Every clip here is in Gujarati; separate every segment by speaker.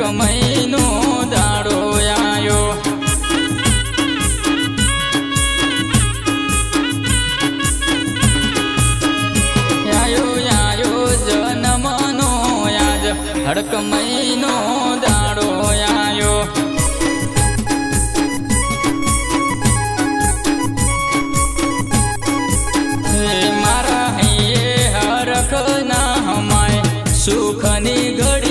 Speaker 1: કમઈનો દાડો આયો. આયો આયો દાડો આયો. મારા હૈયે હરખ ના હમાય સુખની ઘડી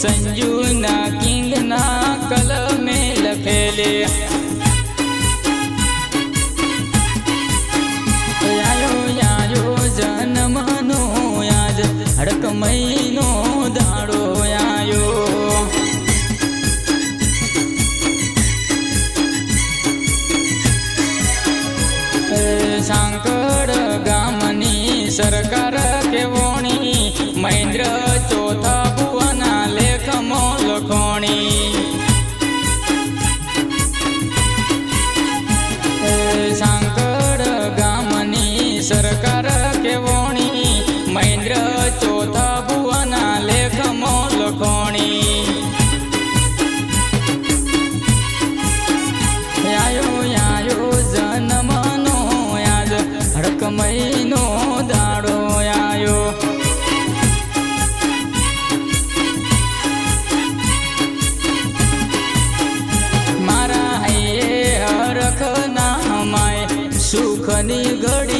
Speaker 1: સંજુના કિંગના કલમે લખેલે. नी घड़ी